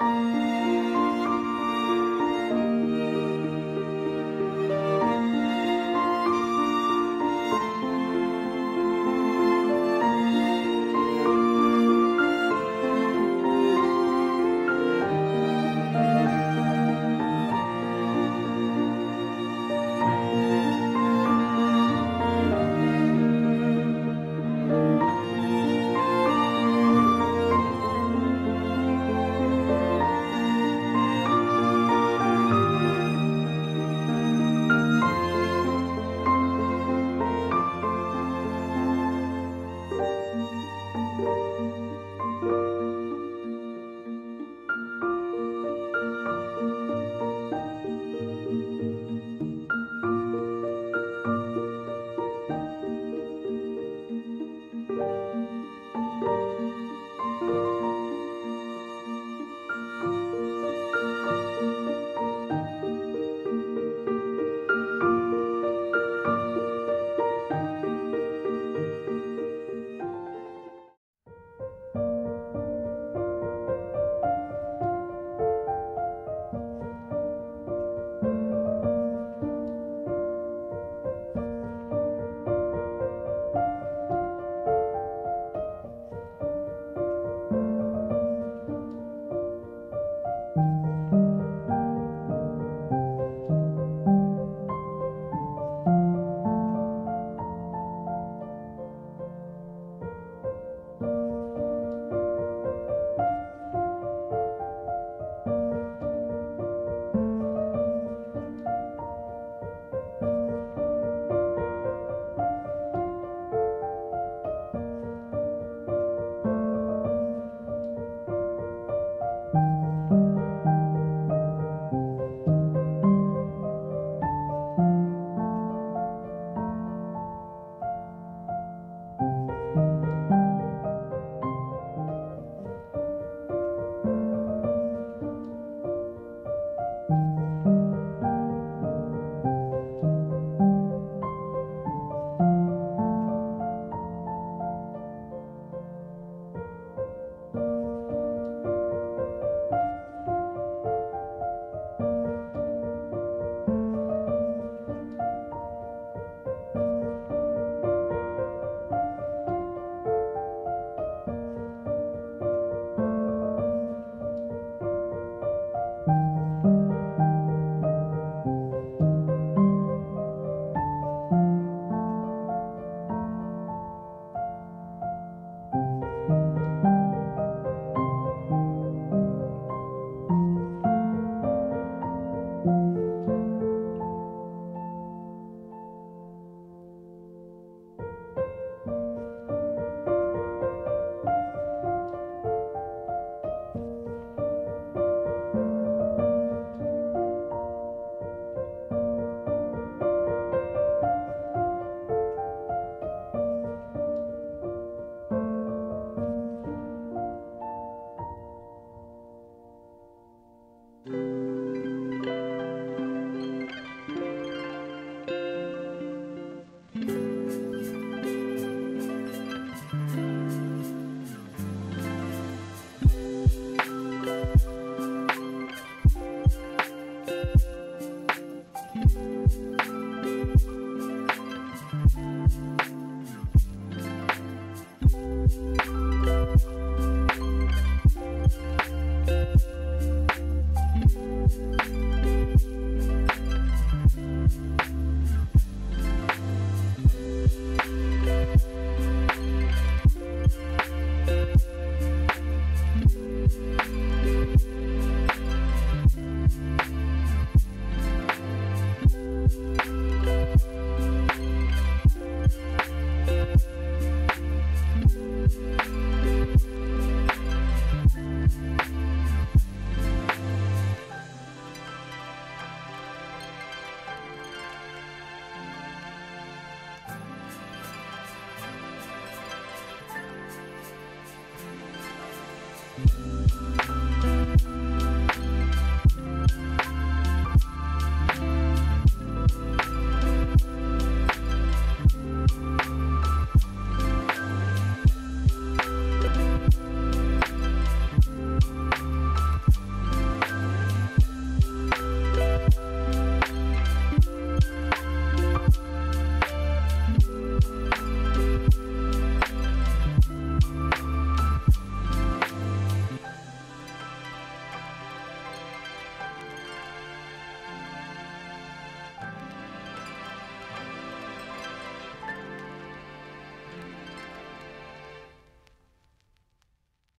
Música